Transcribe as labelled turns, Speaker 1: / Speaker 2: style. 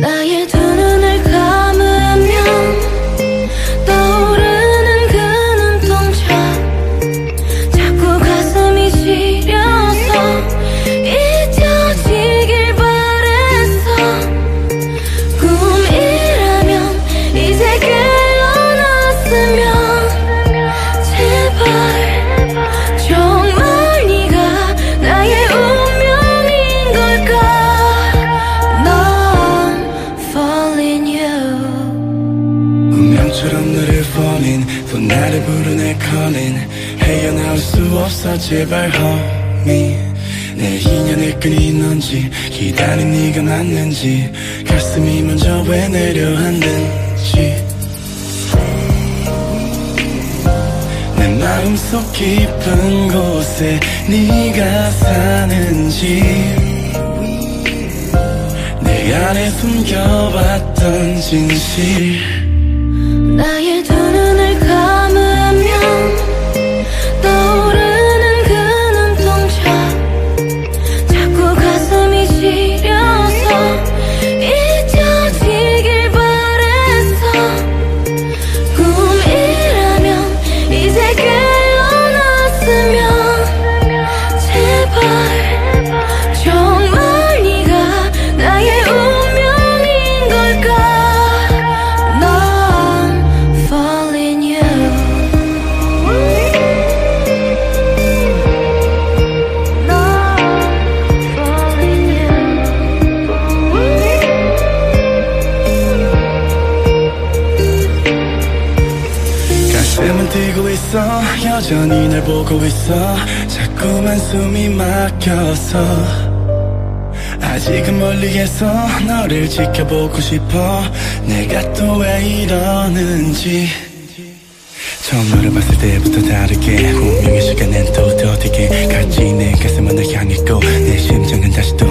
Speaker 1: 나의 두
Speaker 2: 나를 부르네 calling 헤어나올 수 없어 제발 homie. 내 인연을 끊인 넌지 기다린 네가 맞는지 가슴이 먼저 왜 내려앉는지. 내 마음속 깊은 곳에 네가 사는지. 내 안에 숨겨왔던 진실.
Speaker 1: 나의 두 눈을
Speaker 2: 가슴은 뛰고 있어. 여전히 날 보고 있어. 자꾸만 숨이 막혀서. 아직은 멀리에서 너를 지켜보고 싶어. 내가 또 왜 이러는지. 처음 너를 봤을 때부터 다르게 운명의 시간엔 또 더디게 같이 내 가슴은 널 향했고 내 심장은 다시 또